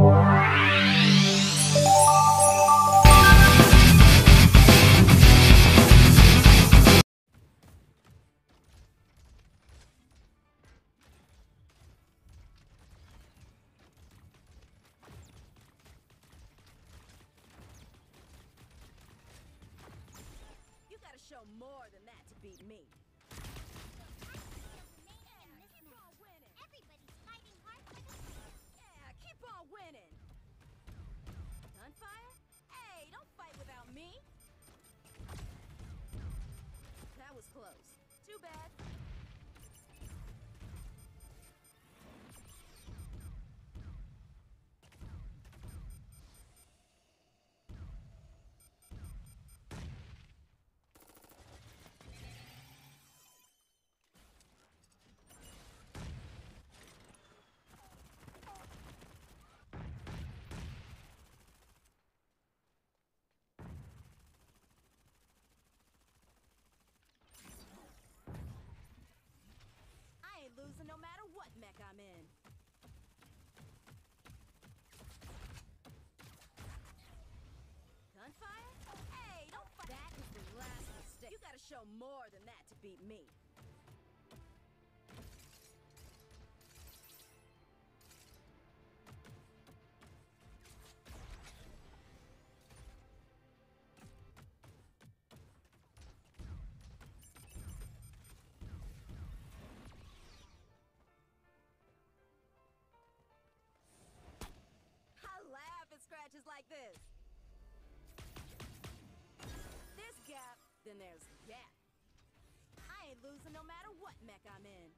You gotta show more than that to beat me. Winning. In. Gunfire? Hey, don't fight. That is the last mistake. You gotta show more than that to beat me. Scratches like this. This gap, then there's gap. I ain't losing no matter what mech I'm in.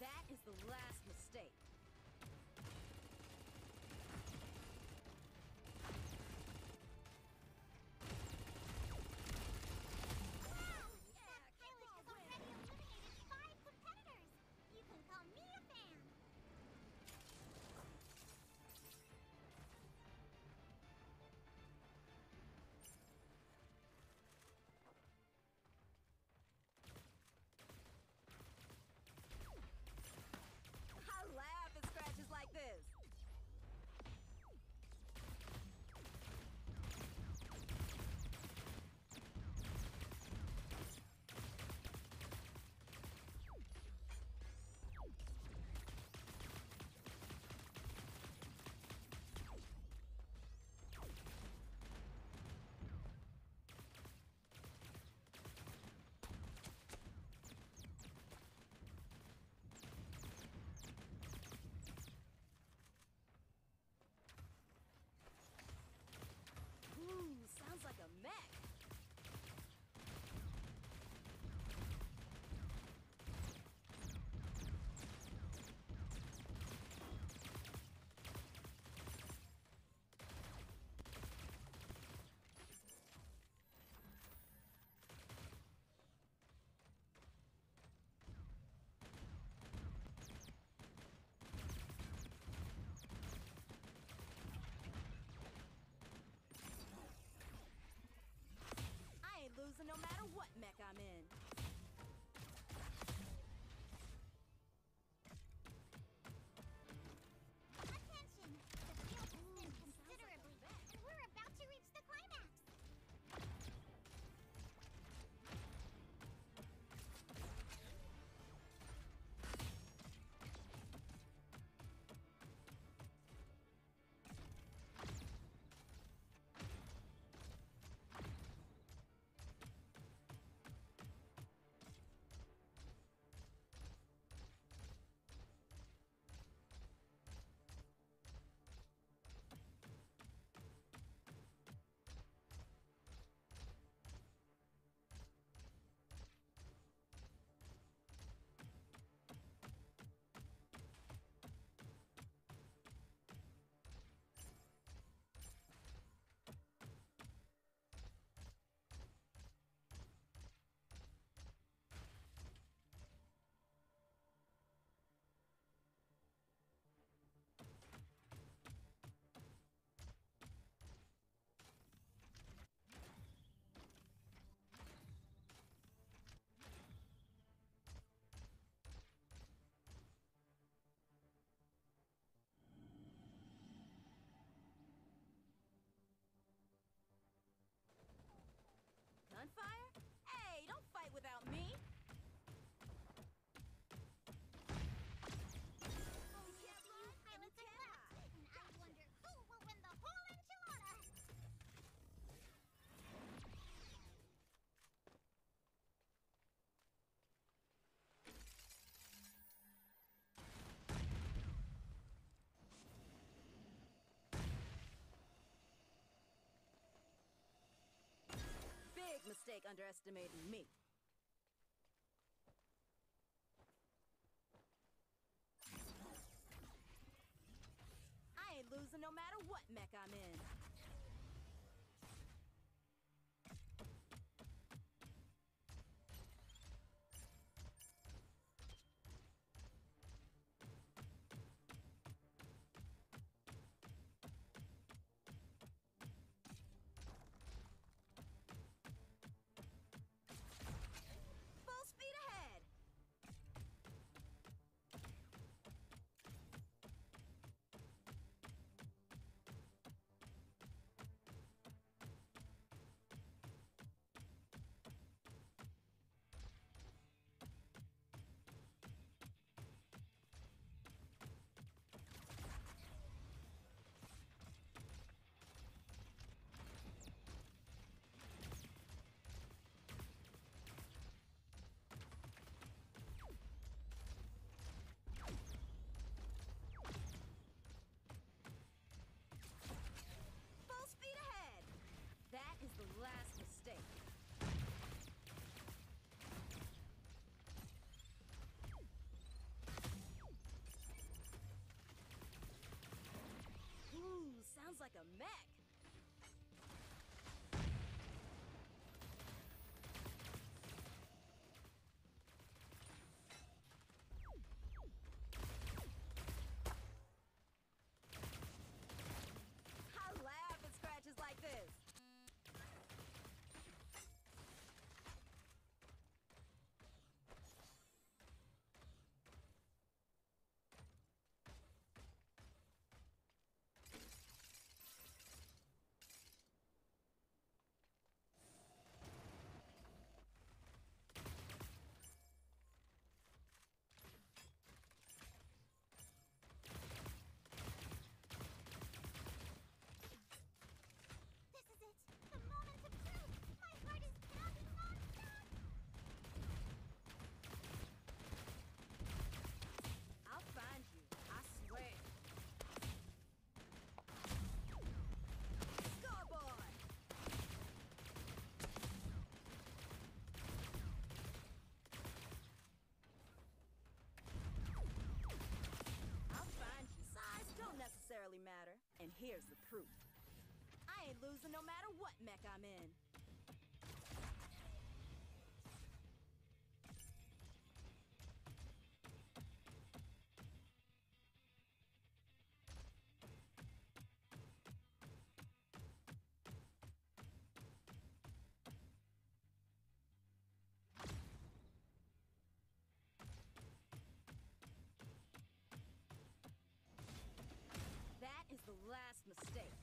That is the last mistake underestimating me. I ain't losing no matter what mech I'm in. losing no matter what mech I'm in. That is the last mistake.